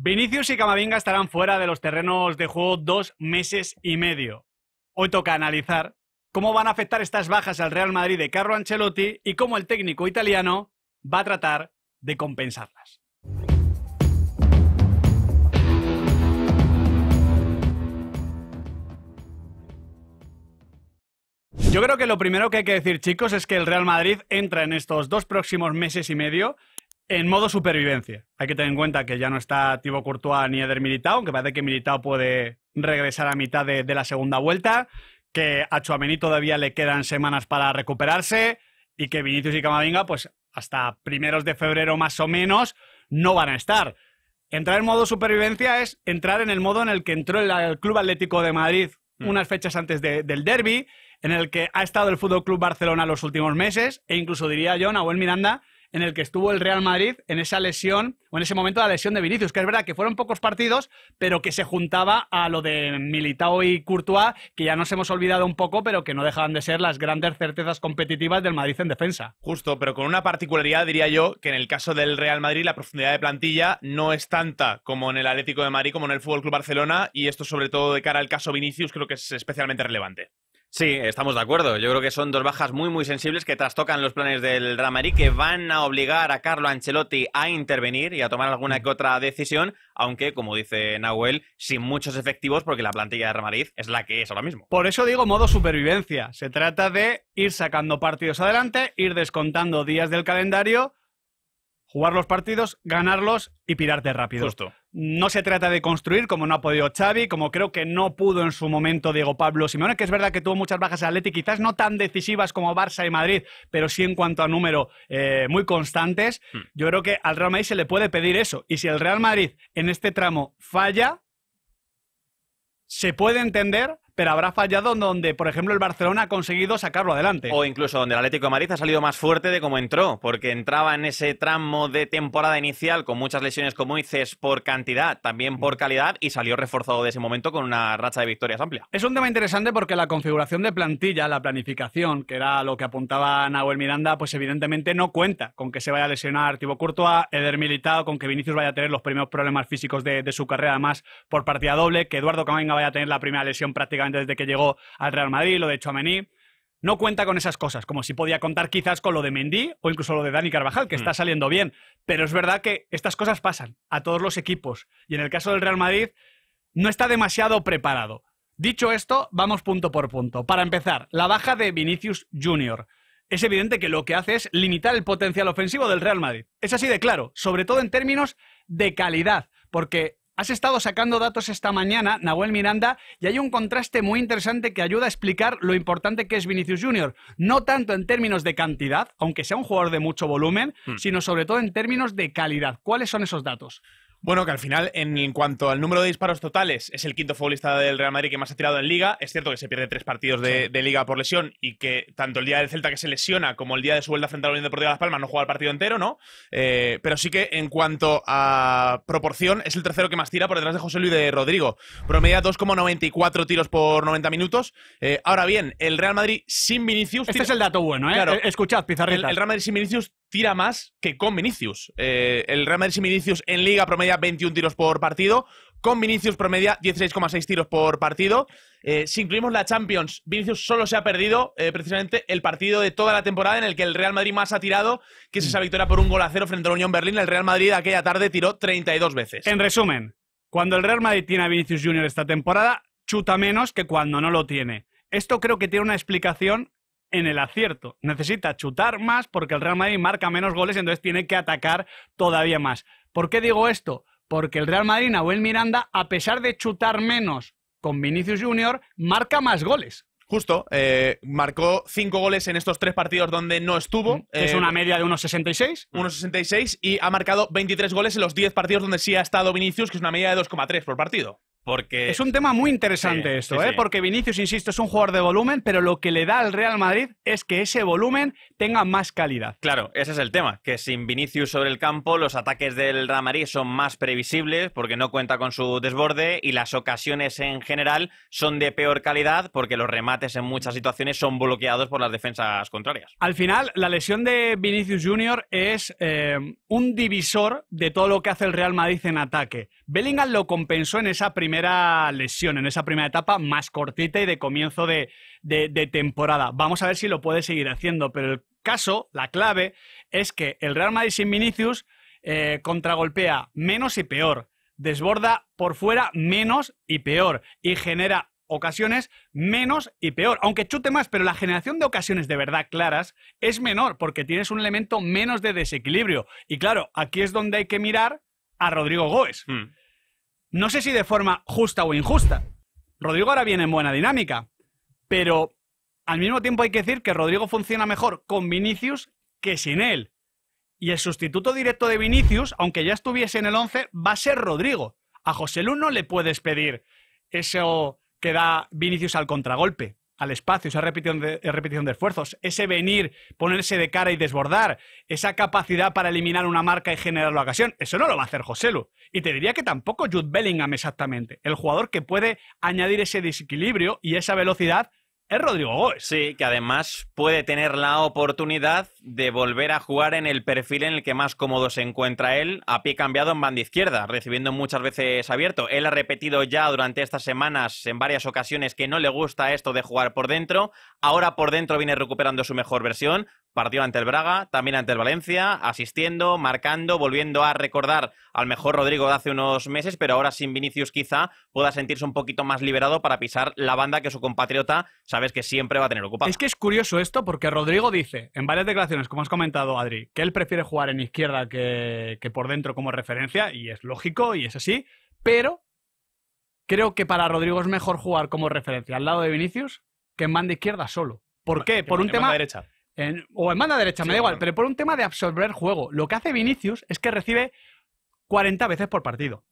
Vinicius y Camavinga estarán fuera de los terrenos de juego dos meses y medio. Hoy toca analizar cómo van a afectar estas bajas al Real Madrid de Carlo Ancelotti y cómo el técnico italiano va a tratar de compensarlas. Yo creo que lo primero que hay que decir, chicos, es que el Real Madrid entra en estos dos próximos meses y medio en modo supervivencia. Hay que tener en cuenta que ya no está Thibaut Courtois ni Eder Militao, aunque parece que Militao puede regresar a mitad de, de la segunda vuelta, que a Chouameni todavía le quedan semanas para recuperarse y que Vinicius y Camavinga, pues hasta primeros de febrero más o menos, no van a estar. Entrar en modo supervivencia es entrar en el modo en el que entró el, el Club Atlético de Madrid Mm. unas fechas antes de- del derby, en el que ha estado el Fútbol Club Barcelona los últimos meses, e incluso diría yo, Nahuel Miranda, en el que estuvo el Real Madrid en esa lesión, o en ese momento de la lesión de Vinicius, que es verdad que fueron pocos partidos, pero que se juntaba a lo de Militao y Courtois, que ya nos hemos olvidado un poco, pero que no dejaban de ser las grandes certezas competitivas del Madrid en defensa. Justo, pero con una particularidad diría yo que en el caso del Real Madrid la profundidad de plantilla no es tanta como en el Atlético de Madrid, como en el Fútbol Club Barcelona, y esto sobre todo de cara al caso Vinicius creo que es especialmente relevante. Sí, estamos de acuerdo. Yo creo que son dos bajas muy, muy sensibles que trastocan los planes del Real Madrid, que van a obligar a Carlo Ancelotti a intervenir y a tomar alguna que otra decisión, aunque, como dice Nahuel, sin muchos efectivos, porque la plantilla de Real Madrid es la que es ahora mismo. Por eso digo modo supervivencia. Se trata de ir sacando partidos adelante, ir descontando días del calendario, jugar los partidos, ganarlos y pirarte rápido. Justo. No se trata de construir como no ha podido Xavi, como creo que no pudo en su momento Diego Pablo Simeone, que es verdad que tuvo muchas bajas Atleti, quizás no tan decisivas como Barça y Madrid, pero sí en cuanto a número eh, muy constantes. Hmm. Yo creo que al Real Madrid se le puede pedir eso. Y si el Real Madrid en este tramo falla, se puede entender, pero habrá fallado donde, por ejemplo, el Barcelona ha conseguido sacarlo adelante. O incluso donde el Atlético de Madrid ha salido más fuerte de cómo entró, porque entraba en ese tramo de temporada inicial con muchas lesiones, como dices, por cantidad, también por calidad, y salió reforzado de ese momento con una racha de victorias amplia. Es un tema interesante porque la configuración de plantilla, la planificación, que era lo que apuntaba Nahuel Miranda, pues evidentemente no cuenta con que se vaya a lesionar Thibaut Courtois, Eder Militao, con que Vinicius vaya a tener los primeros problemas físicos de, de su carrera, además por partida doble, que Eduardo Camavinga vaya a tener la primera lesión prácticamente desde que llegó al Real Madrid, lo de Chouameni. No cuenta con esas cosas, como si podía contar quizás con lo de Mendy o incluso lo de Dani Carvajal, que está saliendo bien. Pero es verdad que estas cosas pasan a todos los equipos. Y en el caso del Real Madrid, no está demasiado preparado. Dicho esto, vamos punto por punto. Para empezar, la baja de Vinicius Jr. Es evidente que lo que hace es limitar el potencial ofensivo del Real Madrid. Es así de claro, sobre todo en términos de calidad, porque has estado sacando datos esta mañana, Nahuel Miranda, y hay un contraste muy interesante que ayuda a explicar lo importante que es Vinicius Jr. No tanto en términos de cantidad, aunque sea un jugador de mucho volumen, sino sobre todo en términos de calidad. ¿Cuáles son esos datos? Bueno, que al final, en cuanto al número de disparos totales, es el quinto futbolista del Real Madrid que más ha tirado en Liga. Es cierto que se pierde tres partidos de, de Liga por lesión y que tanto el día del Celta que se lesiona como el día de su vuelta frente a la Unión Deportiva de Las Palmas no juega el partido entero, ¿no? Eh, pero sí que en cuanto a proporción, es el tercero que más tira por detrás de José Luis de Rodrigo. Promedia 2,94 tiros por 90 minutos. Eh, ahora bien, el Real Madrid sin Vinicius. Este es el dato bueno, ¿eh? Claro. Eh, Escuchad, el, pizarritas. el Real Madrid sin Vinicius tira más que con Vinicius. Eh, el Real Madrid sin Vinicius en Liga promedia 21 tiros por partido. Con Vinicius promedia 16,6 tiros por partido. Eh, si incluimos la Champions, Vinicius solo se ha perdido eh, precisamente el partido de toda la temporada en el que el Real Madrid más ha tirado, que es esa victoria por un gol a cero frente a la Unión Berlín. El Real Madrid aquella tarde tiró 32 veces. En resumen, cuando el Real Madrid tiene a Vinicius Jr. esta temporada, chuta menos que cuando no lo tiene. Esto creo que tiene una explicación en el acierto. Necesita chutar más porque el Real Madrid marca menos goles, entonces tiene que atacar todavía más. ¿Por qué digo esto? Porque el Real Madrid, Nahuel Miranda, a pesar de chutar menos con Vinicius Jr., marca más goles. Justo, eh, marcó 5 goles en estos tres partidos donde no estuvo. Es Eh, una media de unos 66. 1,66 y ha marcado 23 goles en los 10 partidos donde sí ha estado Vinicius, que es una media de 2,3 por partido. Porque Es un tema muy interesante Sí, esto, sí, ¿eh? sí. porque Vinicius, insisto, es un jugador de volumen, pero lo que le da al Real Madrid es que ese volumen tenga más calidad. Claro, ese es el tema, que sin Vinicius sobre el campo los ataques del Real Madrid son más previsibles porque no cuenta con su desborde y las ocasiones en general son de peor calidad porque los remates en muchas situaciones son bloqueados por las defensas contrarias. Al final, la lesión de Vinicius Jr. es eh, un divisor de todo lo que hace el Real Madrid en ataque. Bellingham lo compensó en esa primera lesión, en esa primera etapa más cortita y de comienzo de, de- temporada. Vamos a ver si lo puede seguir haciendo, pero el caso, la clave, es que el Real Madrid sin Vinicius eh, contragolpea menos y peor, desborda por fuera menos y peor y genera ocasiones menos y peor. Aunque chute más, pero la generación de ocasiones de verdad claras es menor porque tienes un elemento menos de desequilibrio. Y claro, aquí es donde hay que mirar a Rodrigo Goes. Hmm. No sé si de forma justa o injusta. Rodrigo ahora viene en buena dinámica, pero al mismo tiempo hay que decir que Rodrigo funciona mejor con Vinicius que sin él. Y el sustituto directo de Vinicius, aunque ya estuviese en el 11, va a ser Rodrigo. A José Lu no le puedes pedir eso que da Vinicius al contragolpe, al espacio, esa repetición de, repetición de esfuerzos, ese venir, ponerse de cara y desbordar, esa capacidad para eliminar una marca y generar la ocasión. Eso no lo va a hacer José Lu. Y te diría que tampoco Jude Bellingham exactamente. El jugador que puede añadir ese desequilibrio y esa velocidad es Rodrigo Goes. Sí, que además puede tener la oportunidad de volver a jugar en el perfil en el que más cómodo se encuentra él, a pie cambiado en banda izquierda, recibiendo muchas veces abierto. Él ha repetido ya durante estas semanas en varias ocasiones que no le gusta esto de jugar por dentro. Ahora por dentro viene recuperando su mejor versión. Partido ante el Braga, también ante el Valencia, asistiendo, marcando, volviendo a recordar al mejor Rodrigo de hace unos meses, pero ahora sin Vinicius quizá pueda sentirse un poquito más liberado para pisar la banda que su compatriota sabes que siempre va a tener ocupada. Es que es curioso esto porque Rodrigo dice en varias declaraciones, como has comentado, Adri, que él prefiere jugar en izquierda que, que por dentro como referencia, y es lógico y es así, pero creo que para Rodrigo es mejor jugar como referencia al lado de Vinicius que en banda izquierda solo. ¿Por qué? Por un En banda tema. derecha. en- o en banda derecha, me da igual, bueno. pero por un tema de absorber juego. Lo que hace Vinicius es que recibe 40 veces por partido.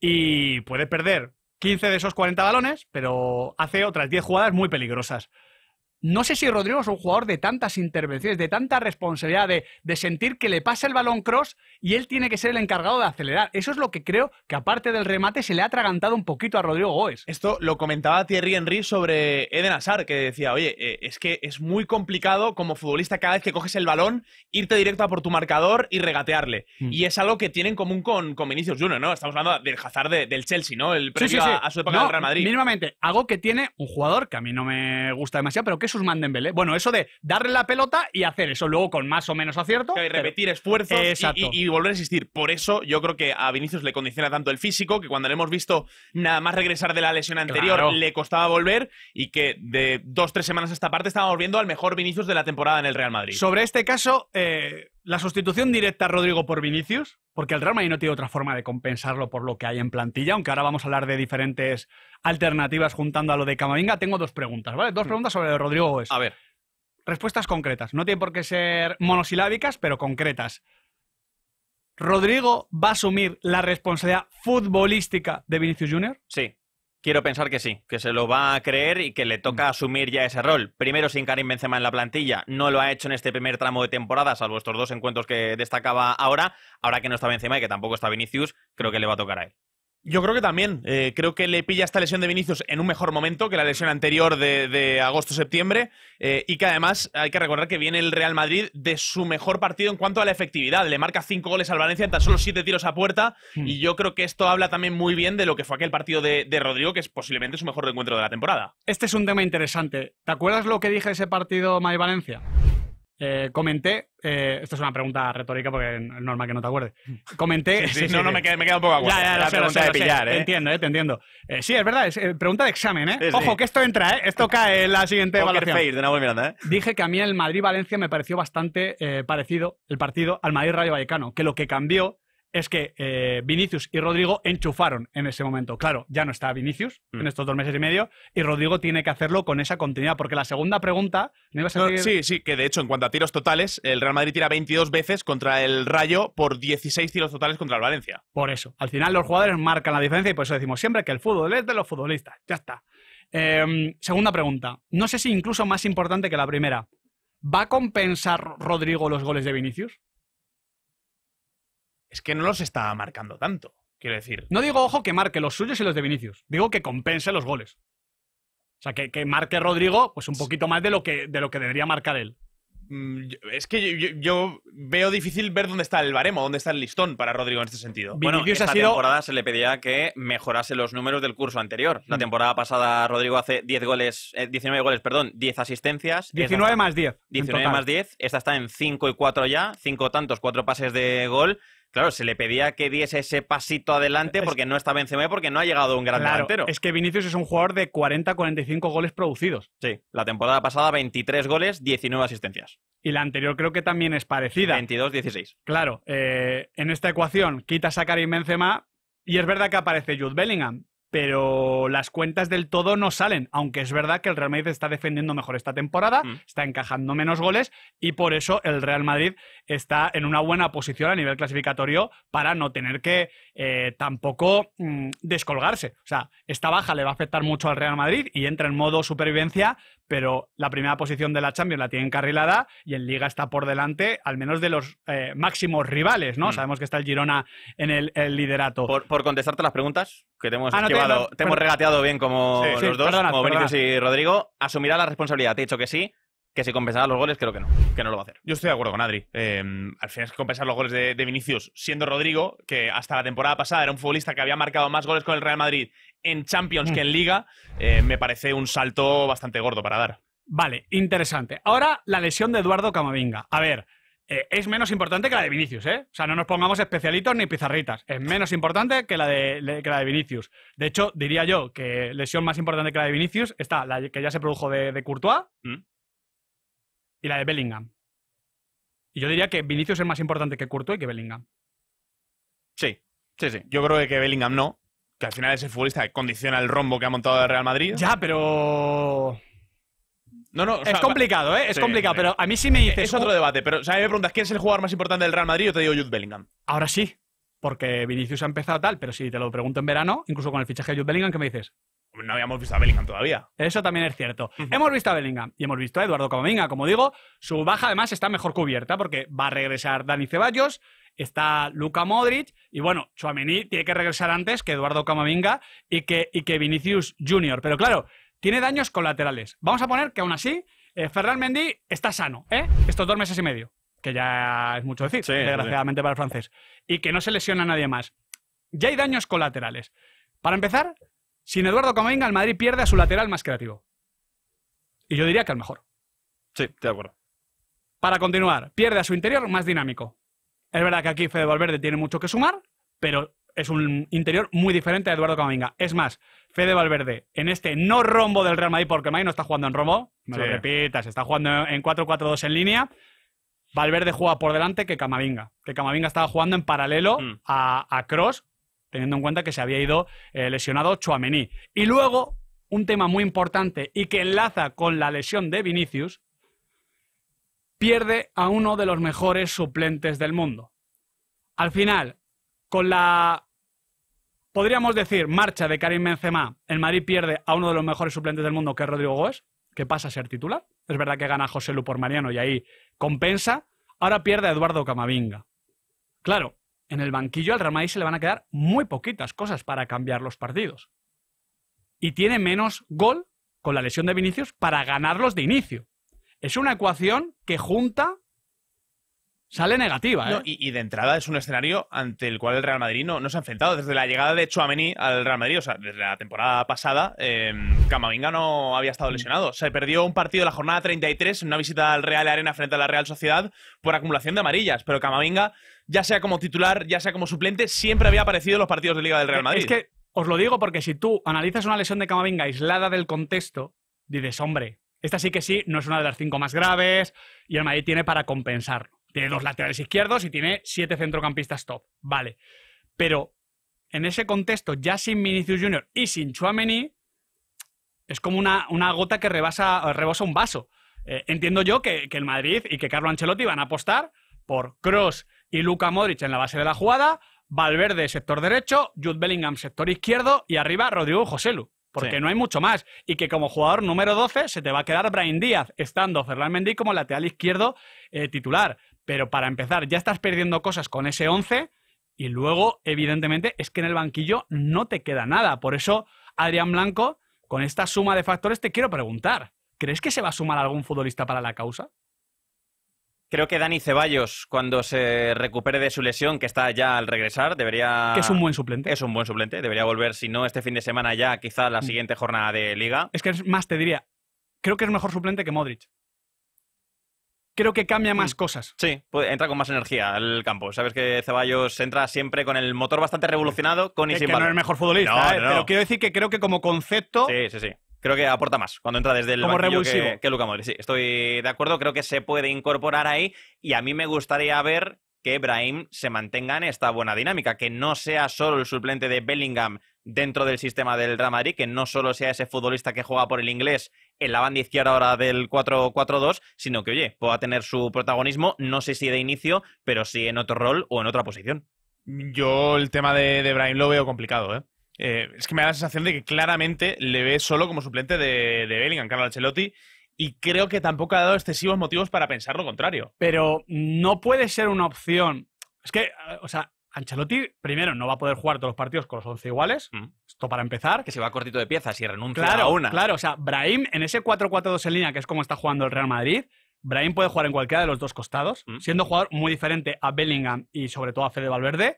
Y puede perder 15 de esos 40 balones, pero hace otras 10 jugadas muy peligrosas. No sé si Rodrigo es un jugador de tantas intervenciones, de tanta responsabilidad, de, de sentir que le pasa el balón cross y él tiene que ser el encargado de acelerar. Eso es lo que creo que, aparte del remate, se le ha atragantado un poquito a Rodrigo Goes. Esto lo comentaba Thierry Henry sobre Eden Hazard, que decía, oye, eh, es que es muy complicado como futbolista cada vez que coges el balón, irte directo a por tu marcador y regatearle. Mm. Y es algo que tienen en común con, con Vinicius Junior, ¿no? Estamos hablando del Hazard de- del Chelsea, ¿no? El previo A, a su época No, en el Real Madrid. Mínimamente, algo que tiene un jugador que a mí no me gusta demasiado, pero que es Usman Dembélé. Bueno, eso de darle la pelota y hacer eso luego con más o menos acierto. Pero- repetir esfuerzos y- y, y volver a existir. Por eso yo creo que a Vinicius le condiciona tanto el físico, que cuando le hemos visto nada más regresar de la lesión anterior Claro. le costaba volver y que de dos, tres semanas a esta parte estábamos viendo al mejor Vinicius de la temporada en el Real Madrid. Sobre este caso, eh, la sustitución directa a Rodrigo por Vinicius, porque el Real Madrid no tiene otra forma de compensarlo por lo que hay en plantilla, aunque ahora vamos a hablar de diferentes alternativas juntando a lo de Camavinga, tengo dos preguntas, ¿vale? Dos preguntas sobre Rodrigo Goes. A ver, Respuestas concretas. No tiene por qué ser monosilábicas, pero concretas. ¿Rodrigo va a asumir la responsabilidad futbolística de Vinicius Junior? sí. Quiero pensar que sí, que se lo va a creer y que le toca asumir ya ese rol. Primero sin Karim Benzema en la plantilla, no lo ha hecho en este primer tramo de temporada, salvo estos dos encuentros que destacaba ahora. Ahora que no está Benzema y que tampoco está Vinicius, creo que le va a tocar a él. Yo creo que también. eh, creo que le pilla esta lesión de Vinicius en un mejor momento que la lesión anterior de, de agosto-septiembre. eh, y que además hay que recordar que viene el Real Madrid de su mejor partido en cuanto a la efectividad. Le marca cinco goles al Valencia en tan solo siete tiros a puerta. Hmm. Y yo creo que esto habla también muy bien de lo que fue aquel partido de, de Rodrigo, que es posiblemente su mejor encuentro de la temporada. Este es un tema interesante. ¿Te acuerdas lo que dije de ese partido Madrid-Valencia? Eh, comenté, eh, esto es una pregunta retórica porque es normal que no te acuerdes. Comenté. Sí, sí, no, no, me queda, me queda un poco agua. Ya, ya, sé, lo pregunta sé, de pillar, ¿eh? Te entiendo, eh, te entiendo. Eh, sí, es verdad, es eh, pregunta de examen, ¿eh? Ojo, que esto entra, ¿eh? Esto cae en la siguiente Poker evaluación. face de Nahuel Miranda, ¿eh? Dije que a mí el Madrid-Valencia me pareció bastante parecido el partido al Madrid-Rayo Vallecano, que lo que cambió es que eh, Vinicius y Rodrigo enchufaron en ese momento. Claro, ya no está Vinicius Mm. en estos dos meses y medio y Rodrigo tiene que hacerlo con esa continuidad, porque la segunda pregunta... ¿no ibas a No, decir? sí, sí, que de hecho, en cuanto a tiros totales, el Real Madrid tira 22 veces contra el Rayo por 16 tiros totales contra el Valencia. Por eso. Al final los jugadores marcan la diferencia y por eso decimos siempre que el fútbol es de los futbolistas. Ya está. Eh, segunda pregunta. No sé si incluso más importante que la primera. ¿Va a compensar Rodrigo los goles de Vinicius? Es que no los está marcando tanto, quiero decir. No digo, ojo, que marque los suyos y los de Vinicius. Digo que compense los goles. O sea, que, que marque Rodrigo pues un poquito más de lo que, de lo que debería marcar él. Mm, Es que yo, yo- yo veo difícil ver dónde está el baremo, dónde está el listón para Rodrigo en este sentido. Bueno, Vinicius esta ha sido- temporada se le pedía que mejorase los números del curso anterior. La Mm. temporada pasada Rodrigo hace 10 goles, eh, 19 goles, perdón, 10 asistencias. Esta 19 está- más 10. en 19 total. más 10. Esta está en 5 y 4 ya, 5 tantos, 4 pases de gol. Claro, se le pedía que diese ese pasito adelante porque no está Benzema porque no ha llegado un gran Claro, delantero. es que Vinicius es un jugador de 40-45 goles producidos. Sí, la temporada pasada 23 goles, 19 asistencias. Y la anterior creo que también es parecida. 22-16. Claro, eh, en esta ecuación quitas a Karim Benzema y es verdad que aparece Jude Bellingham, pero las cuentas del todo no salen, aunque es verdad que el Real Madrid está defendiendo mejor esta temporada, Mm. está encajando menos goles y por eso el Real Madrid está en una buena posición a nivel clasificatorio para no tener que eh, tampoco mm, descolgarse. O sea, esta baja le va a afectar mucho al Real Madrid y entra en modo supervivencia, pero la primera posición de la Champions la tiene encarrilada y en Liga está por delante, al menos de los eh, máximos rivales, ¿no? Mm. Sabemos que está el Girona en el, el liderato. Por, por contestarte las preguntas, que te hemos Ah, no te- esquivado, no, te hemos regateado bien como Sí, los sí, dos, perdonad, como. Vinicius y Rodrigo, asumirá la responsabilidad. Te he dicho que sí, que si compensará los goles, creo que no, que no lo va a hacer. Yo estoy de acuerdo con Adri. Eh, al final es que compensar los goles de, de Vinicius, siendo Rodrigo, que hasta la temporada pasada era un futbolista que había marcado más goles con el Real Madrid en Champions Mm. que en Liga, eh, me parece un salto bastante gordo para dar. Vale, interesante. Ahora la lesión de Eduardo Camavinga. A ver, eh, es menos importante que la de Vinicius, ¿eh? O sea, no nos pongamos especialitos ni pizarritas. Es menos importante que la de, le- que la de Vinicius. De hecho, diría yo que lesión más importante que la de Vinicius está la que ya se produjo de, de Courtois ¿Mm? Y la de Bellingham. Y yo diría que Vinicius es más importante que Courtois y que Bellingham. Sí, sí, sí. Yo creo que Bellingham no, que al final es el futbolista que condiciona el rombo que ha montado el Real Madrid. Ya, pero... No, no, o es complicado, ¿eh? Es sí, complicado, sí. pero a mí sí me dices... Es otro debate, pero o sea, a mí me preguntas quién es el jugador más importante del Real Madrid, yo te digo Jude Bellingham. Ahora sí, porque Vinicius ha empezado tal, pero si te lo pregunto en verano, incluso con el fichaje de Jude Bellingham, ¿qué me dices? No habíamos visto a Bellingham todavía. Eso también es cierto. Hemos visto a Bellingham y hemos visto a Eduardo Camavinga. Como digo, su baja además está mejor cubierta porque va a regresar Dani Ceballos, está Luka Modric y bueno, Chouameni tiene que regresar antes que Eduardo Camavinga y que, y que Vinicius Junior. Pero claro, tiene daños colaterales. Vamos a poner que aún así eh, Ferran Mendy está sano, ¿eh? Estos dos meses y medio, que ya es mucho decir, Sí, sí, desgraciadamente para el francés. Y que no se lesiona a nadie más. Ya hay daños colaterales. Para empezar, sin Eduardo Camavinga, el Madrid pierde a su lateral más creativo. Y yo diría que al mejor. Sí, de acuerdo. Para continuar, pierde a su interior más dinámico. Es verdad que aquí Fede Valverde tiene mucho que sumar, pero es un interior muy diferente a Eduardo Camavinga. Es más, Fede Valverde, en este no rombo del Real Madrid, porque Madrid no está jugando en rombo, me lo repitas, está jugando en 4-4-2 en línea, Valverde juega por delante que Camavinga. Que Camavinga estaba jugando en paralelo Mm. a, a Cross, teniendo en cuenta que se había ido eh, lesionado Chuamení. Y luego, un tema muy importante y que enlaza con la lesión de Vinicius, pierde a uno de los mejores suplentes del mundo. Al final, con la, podríamos decir, marcha de Karim Benzema, el Madrid pierde a uno de los mejores suplentes del mundo, que es Rodrigo Góes, que pasa a ser titular. Es verdad que gana José Lu por Mariano y ahí compensa. Ahora pierde a Eduardo Camavinga. Claro, en el banquillo al Real Madrid se le van a quedar muy poquitas cosas para cambiar los partidos. Y tiene menos gol con la lesión de Vinicius para ganarlos de inicio. Es una ecuación que junta sale negativa. ¿eh? No, y, y de entrada es un escenario ante el cual el Real Madrid no, no se ha enfrentado. Desde la llegada de Chouameni al Real Madrid, o sea, desde la temporada pasada, eh, Camavinga no había estado lesionado. Se perdió un partido de la jornada 33 en una visita al Real Arena frente a la Real Sociedad por acumulación de amarillas. Pero Camavinga, ya sea como titular, ya sea como suplente, siempre había aparecido en los partidos de Liga del Real Madrid. Es que os lo digo porque si tú analizas una lesión de Camavinga aislada del contexto, dices, hombre, esta sí que sí, no es una de las cinco más graves y el Madrid tiene para compensarlo. Tiene dos laterales izquierdos y tiene siete centrocampistas top. Vale. Pero en ese contexto, ya sin Vinicius Junior y sin Chouameni, es como una, una gota que rebasa, rebosa un vaso. Eh, entiendo yo que, que el Madrid y que Carlo Ancelotti van a apostar por Cross y Luka Modric en la base de la jugada, Valverde sector derecho, Jude Bellingham sector izquierdo y arriba Rodrigo Joselu. Porque Sí. no hay mucho más. Y que como jugador número 12 se te va a quedar Brian Díaz, estando Ferland Mendy como lateral izquierdo eh, titular. Pero para empezar, ya estás perdiendo cosas con ese 11 y luego, evidentemente, es que en el banquillo no te queda nada. Por eso, Adrián Blanco, con esta suma de factores, te quiero preguntar. ¿Crees que se va a sumar algún futbolista para la causa? Creo que Dani Ceballos, cuando se recupere de su lesión, que está ya al regresar, debería. Que es un buen suplente. Es un buen suplente. Debería volver, si no este fin de semana, ya quizá la Mm. siguiente jornada de liga. Es que es más, te diría, creo que es mejor suplente que Modric. Creo que cambia más Mm. cosas. Sí, puede- entra con más energía al campo. Sabes que Ceballos entra siempre con el motor bastante revolucionado, con y Que, sin que no es el mejor futbolista, No, ¿eh? no, pero quiero decir que creo que como concepto Sí, sí, sí. Creo que aporta más cuando entra desde el Como banquillo que, Luka Modric. Sí, estoy de acuerdo. Creo que se puede incorporar ahí y a mí me gustaría ver que Brahim se mantenga en esta buena dinámica, que no sea solo el suplente de Bellingham dentro del sistema del Real Madrid, que no solo sea ese futbolista que juega por el inglés en la banda izquierda ahora del 4-4-2, sino que, oye, pueda tener su protagonismo, no sé si de inicio, pero sí en otro rol o en otra posición. Yo el tema de, de Brahim lo veo complicado, ¿eh? Eh, es que me da la sensación de que claramente le ve solo como suplente de, de Bellingham, Carlo Ancelotti, y creo que tampoco ha dado excesivos motivos para pensar lo contrario. pero no puede ser una opción. Es que, o sea, Ancelotti, primero, no va a poder jugar todos los partidos con los 11 iguales. Mm. Esto para empezar. Que se va cortito de piezas y renuncia Claro, a una. claro. O sea, Brahim en ese 4-4-2 en línea, que es como está jugando el Real Madrid, Brahim puede jugar en cualquiera de los dos costados, Mm. siendo jugador muy diferente a Bellingham y sobre todo a Fede Valverde,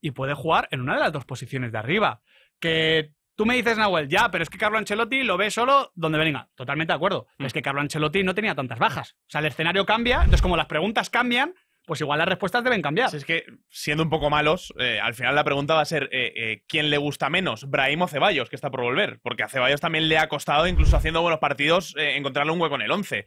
y puede jugar en una de las dos posiciones de arriba. Que tú me dices, Nahuel, ya, pero es que Carlo Ancelotti lo ve solo donde Bellingham. Totalmente de acuerdo. Pero Mm. es que Carlo Ancelotti no tenía tantas bajas. O sea, el escenario cambia, entonces como las preguntas cambian, pues igual las respuestas deben cambiar. Así es que, siendo un poco malos, eh, al final la pregunta va a ser eh, eh, ¿quién le gusta menos? ¿Brahim o Ceballos, que está por volver? Porque a Ceballos también le ha costado, incluso haciendo buenos partidos, encontrarle un hueco en el 11.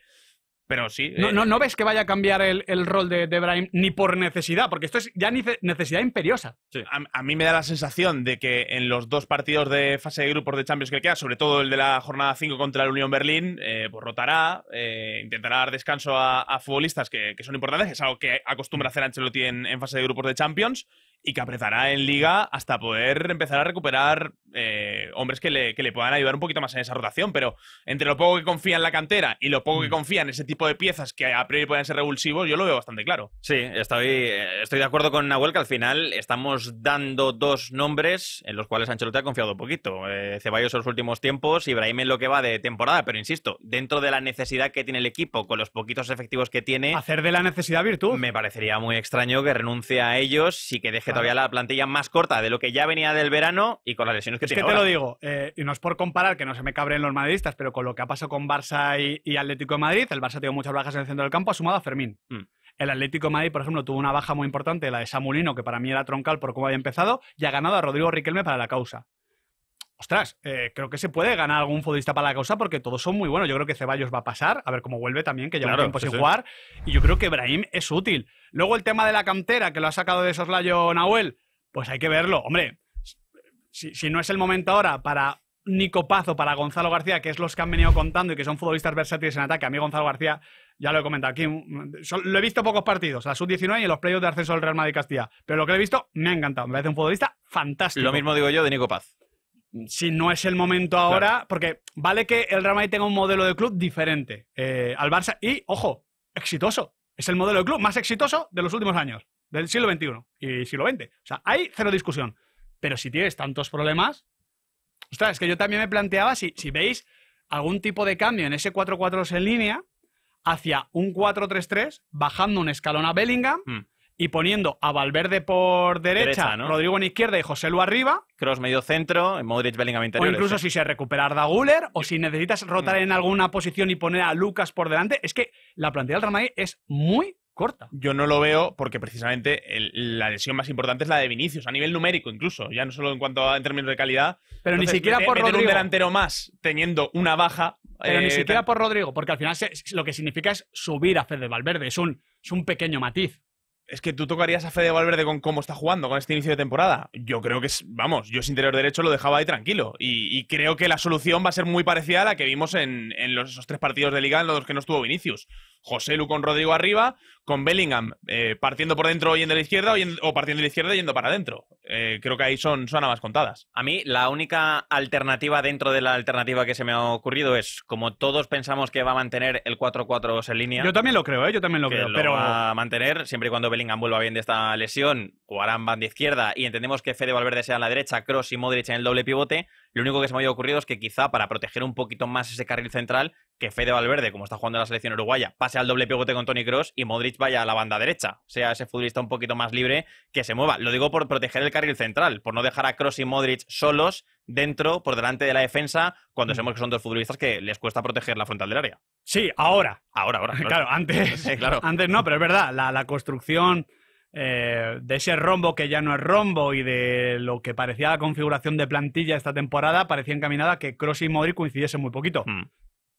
Pero sí. No, eh, no, no ves que vaya a cambiar el, el rol de, de Brahim ni por necesidad, porque esto es ya necesidad imperiosa. A, a mí me da la sensación de que en los dos partidos de fase de grupos de Champions que queda, sobre todo el de la jornada 5 contra el Unión Berlín, eh, pues rotará, eh, intentará dar descanso a, a futbolistas que, que son importantes, que es algo que acostumbra hacer Ancelotti en, en fase de grupos de Champions, y que apretará en Liga hasta poder empezar a recuperar eh, hombres que le, que le puedan ayudar un poquito más en esa rotación. Pero entre lo poco que confía en la cantera y lo poco que Mm. confía en ese tipo de piezas que a priori pueden ser revulsivos, yo lo veo bastante claro. Sí, estoy, eh, estoy de acuerdo con Nahuel que al final estamos dando dos nombres en los cuales Ancelotti ha confiado un poquito. Eh, Ceballos en los últimos tiempos y Brahim en lo que va de temporada, pero insisto, dentro de la necesidad que tiene el equipo, con los poquitos efectivos que tiene, Hacer de la necesidad virtud. me parecería muy extraño que renuncie a ellos y que deje Claro. todavía la plantilla más corta de lo que ya venía del verano y con las lesiones que Es que te lo digo, eh, y no es por comparar, que no se me cabren los madridistas, pero con lo que ha pasado con Barça y, y Atlético de Madrid, el Barça tiene muchas bajas en el centro del campo, ha sumado a Fermín. Mm. El Atlético de Madrid, por ejemplo, tuvo una baja muy importante, la de Samulino, que para mí era troncal por cómo había empezado, y ha ganado a Rodrigo Riquelme para la causa. Ostras, eh, creo que se puede ganar algún futbolista para la causa porque todos son muy buenos. Yo creo que Ceballos va a pasar, a ver cómo vuelve también, que lleva Claro, un tiempo sí, sin sí. jugar. Y yo creo que Brahim es útil. Luego el tema de la cantera, que lo ha sacado de soslayo Nahuel, pues hay que verlo. Hombre, si, si no es el momento ahora para Nico Paz o para Gonzalo García, que es los que han venido contando y que son futbolistas versátiles en ataque, a mí Gonzalo García, ya lo he comentado aquí, lo he visto pocos partidos, la sub-19 y en los playoffs de ascenso del Real Madrid Castilla, pero lo que he visto me ha encantado, me parece un futbolista fantástico. Lo mismo digo yo de Nico Paz. Si no es el momento ahora, porque vale que el Real Madrid tenga un modelo de club diferente eh, al Barça y, ojo, exitoso. Es el modelo de club más exitoso de los últimos años, del siglo XXI y siglo XX. O sea, hay cero discusión. Pero si tienes tantos problemas, ostras, es que yo también me planteaba si, si veis algún tipo de cambio en ese 4-4 en línea hacia un 4-3-3, bajando un escalón a Bellingham Hmm. y poniendo a Valverde por derecha, Derecha, ¿no? Rodrigo en izquierda y José Lu arriba. Cross medio centro, Modric Bellingham O interior. incluso si se recupera Arda Güler, o si necesitas rotar Mm. en alguna posición y poner a Lucas por delante. Es que la plantilla del Real Madrid es muy corta. Yo no lo veo porque precisamente el- la lesión más importante es la de Vinicius, a nivel numérico incluso, ya no solo en cuanto a en términos de calidad. Pero ni siquiera mete- por Rodrigo. un delantero más teniendo una baja Pero ni eh, siquiera por Rodrigo, porque al final se- lo que significa es subir a Fede Valverde. Es un, es un pequeño matiz. Es que tú tocarías a Fede Valverde con cómo está jugando con este inicio de temporada. Yo creo que es, vamos, yo sin interior derecho lo dejaba ahí tranquilo. Y, y creo que la solución va a ser muy parecida a la que vimos en, en los, esos tres partidos de liga en los que no estuvo Vinicius. José Lu con Rodrigo arriba, con Bellingham eh, partiendo por dentro yendo a la izquierda o, yendo- o partiendo de la izquierda yendo para adentro. Eh, creo que ahí son, son ambas contadas. A mí, la única alternativa dentro de la alternativa que se me ha ocurrido es, como todos pensamos que va a mantener el 4-4 en línea, Yo también lo creo, ¿eh? Yo también lo que creo. lo pero va a mantener, siempre y cuando Bellingham vuelva bien de esta lesión, jugarán banda izquierda y entendemos que Fede Valverde sea en la derecha, Cross y Modric en el doble pivote. Lo único que se me había ocurrido es que quizá para proteger un poquito más ese carril central, que Fede Valverde, como está jugando en la selección uruguaya, pase al doble pivote con Tony Cross y Modric vaya a la banda derecha. Sea ese futbolista un poquito más libre que se mueva. Lo digo por proteger el carril central, por no dejar a Cross y Modric solos dentro, por delante de la defensa, cuando sabemos que son dos futbolistas que les cuesta proteger la frontal del área. sí, ahora. Ahora, ahora. Claro, antes, Sí, claro. antes no, pero es verdad, la, la construcción eh, de ese rombo que ya no es rombo y de lo que parecía la configuración de plantilla esta temporada parecía encaminada a que Kroos y Modric coincidiesen muy poquito. Hmm.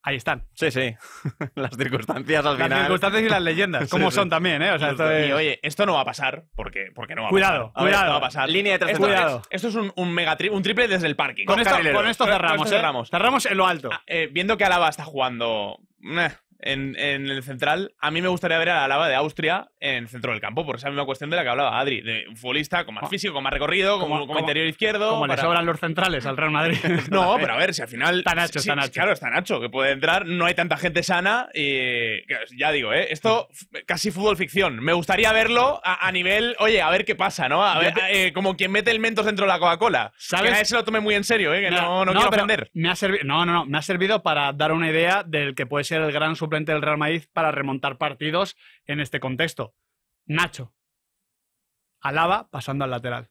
Ahí están. Sí, sí. Las circunstancias al Las final. circunstancias y las leyendas, como sí. son también, ¿eh? O sea, esto Y oye, esto no va a pasar, porque, porque no va a Cuidado, pasar. Ver, cuidado. no va a pasar. Línea de tres esto, Cuidado. es, esto es un, un mega tri- un triple desde el parking. con, esto, carrileros. con esto Con- con cerramos, ¿eh? cerramos. Cerramos en lo alto. Ah, eh, viendo que Alaba está jugando eh, en, en el central, a mí me gustaría ver a Alaba de Austria en el centro del campo, por esa misma cuestión de la que hablaba Adri, de un futbolista con más físico, con más recorrido, como, Como- interior izquierdo. Como le para- sobran los centrales al Real Madrid. No, pero a ver, si al final. Está Nacho, sí, está Nacho. Claro, está Nacho, que puede entrar. No hay tanta gente sana. Y ya digo, ¿eh? esto f- casi fútbol ficción. Me gustaría verlo a, a nivel, oye, a ver qué pasa, ¿no? A ver, te- eh, como quien mete el mentos dentro de la Coca-Cola. ¿Sabes? Que nadie se lo tome muy en serio, ¿eh? Que Mira, no, no, quiero ofender. Me ha servido, no, no, no, me ha servido para dar una idea del que puede ser el gran suplente del Real Madrid para remontar partidos en este contexto. Nacho. Alaba pasando al lateral.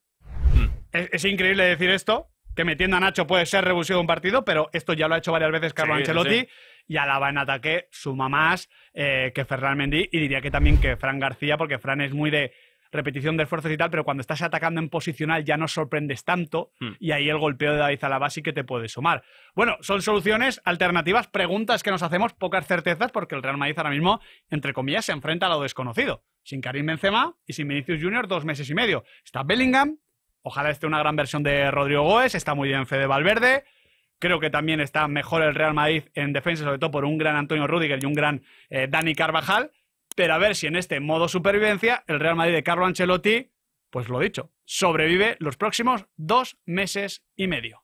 Hmm. Es, es increíble decir esto, que metiendo a Nacho puede ser revulsivo de un partido, pero esto ya lo ha hecho varias veces Carlo Sí, Ancelotti sí. y Alaba en ataque suma más eh, que Ferran Mendy y diría que también que Fran García, porque Fran es muy de repetición de esfuerzos y tal, pero cuando estás atacando en posicional ya no sorprendes tanto Hmm. y ahí el golpeo de David Alaba sí que te puede sumar. Bueno, son soluciones, alternativas, preguntas que nos hacemos, pocas certezas, porque el Real Madrid ahora mismo, entre comillas, se enfrenta a lo desconocido. Sin Karim Benzema y sin Vinicius Junior dos meses y medio. Está Bellingham, ojalá esté una gran versión de Rodrigo Goes, está muy bien Fede Valverde, Creo que también está mejor el Real Madrid en defensa, sobre todo por un gran Antonio Rudiger y un gran eh, Dani Carvajal. Pero a ver si en este modo supervivencia el Real Madrid de Carlo Ancelotti, pues lo dicho, sobrevive los próximos dos meses y medio.